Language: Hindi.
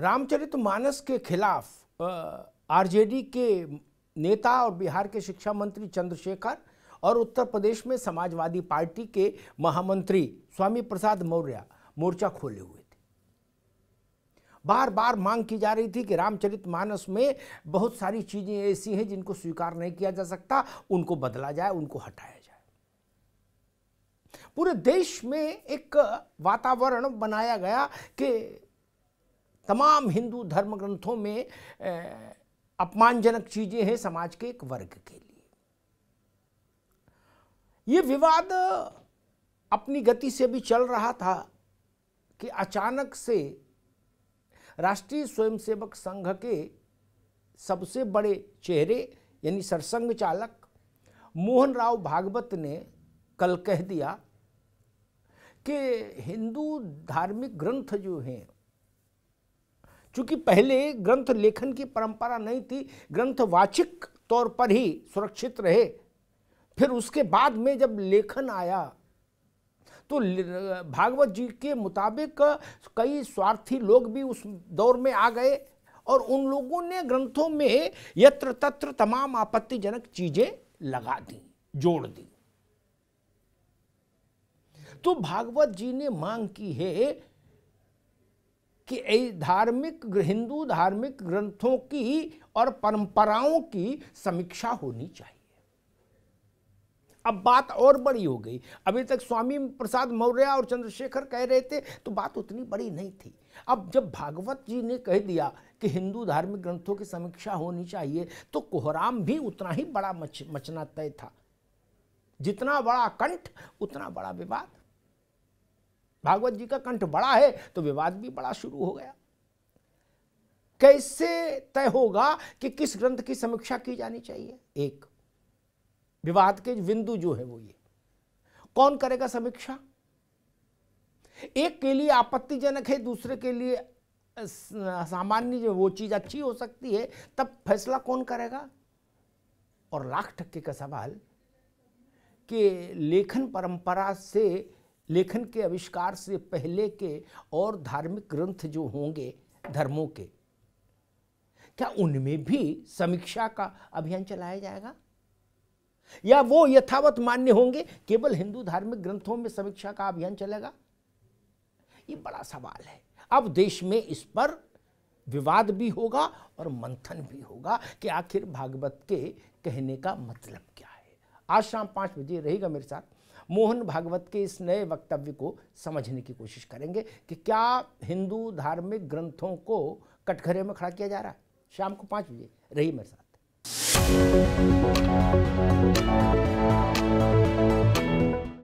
रामचरितमानस के खिलाफ आरजेडी के नेता और बिहार के शिक्षा मंत्री चंद्रशेखर और उत्तर प्रदेश में समाजवादी पार्टी के महामंत्री स्वामी प्रसाद मौर्य मोर्चा खोले हुए थे। बार बार मांग की जा रही थी कि रामचरित मानस में बहुत सारी चीज़ें ऐसी हैं जिनको स्वीकार नहीं किया जा सकता, उनको बदला जाए, उनको हटाया जाए। पूरे देश में एक वातावरण बनाया गया कि तमाम हिंदू धर्म ग्रंथों में अपमानजनक चीज़ें हैं समाज के एक वर्ग के लिए। ये विवाद अपनी गति से भी चल रहा था कि अचानक से राष्ट्रीय स्वयंसेवक संघ के सबसे बड़े चेहरे, यानी सरसंघ चालक मोहन राव भागवत ने कल कह दिया कि हिंदू धार्मिक ग्रंथ जो हैं चूँकि पहले ग्रंथ लेखन की परंपरा नहीं थी ग्रंथ वाचिक तौर पर ही सुरक्षित रहे। फिर उसके बाद में जब लेखन आया तो भागवत जी के मुताबिक कई स्वार्थी लोग भी उस दौर में आ गए और उन लोगों ने ग्रंथों में यत्र तत्र तमाम आपत्तिजनक चीज़ें लगा दी, जोड़ दी। तो भागवत जी ने मांग की है कि धार्मिक हिंदू धार्मिक ग्रंथों की और परंपराओं की समीक्षा होनी चाहिए। अब बात और बड़ी हो गई। अभी तक स्वामी प्रसाद मौर्य और चंद्रशेखर कह रहे थे तो बात उतनी बड़ी नहीं थी। अब जब भागवत जी ने कह दिया कि हिंदू धार्मिक ग्रंथों की समीक्षा होनी चाहिए तो कोहराम भी उतना ही बड़ा मच, मचना तय था। जितना बड़ा कंठ, उतना बड़ा विवाद। भागवत जी का कंठ बड़ा है तो विवाद भी बड़ा शुरू हो गया। कैसे तय होगा कि किस ग्रंथ की समीक्षा की जानी चाहिए? एक, विवाद के बिंदु जो है वो ये। कौन करेगा समीक्षा? एक के लिए आपत्तिजनक है, दूसरे के लिए सामान्य जो वो चीज़ अच्छी हो सकती है, तब फैसला कौन करेगा? और लाख टक्के का सवाल कि लेखन परंपरा से लेखन के आविष्कार से पहले के और धार्मिक ग्रंथ जो होंगे धर्मों के, क्या उनमें भी समीक्षा का अभियान चलाया जाएगा? या वो यथावत मान्य होंगे, केवल हिंदू धार्मिक ग्रंथों में समीक्षा का अभियान चलेगा? ये बड़ा सवाल है। अब देश में इस पर विवाद भी होगा और मंथन भी होगा कि आखिर भागवत के कहने का मतलब क्या है। आज शाम पाँच बजे रहेगा मेरे साथ। मोहन भागवत के इस नए वक्तव्य को समझने की कोशिश करेंगे कि क्या हिंदू धार्मिक ग्रंथों को कटघरे में खड़ा किया जा रहा है? शाम को पाँच बजे रही मेरे साथ।